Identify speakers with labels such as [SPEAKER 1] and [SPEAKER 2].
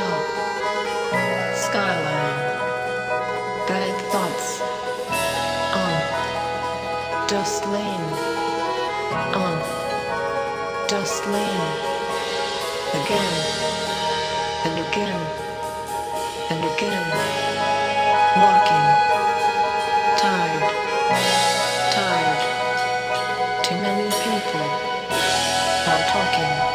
[SPEAKER 1] shop, skyline, bad thoughts, on, dust lane, on, dust lane, again, and again, and again, walking, tired, tired, too many people, not talking.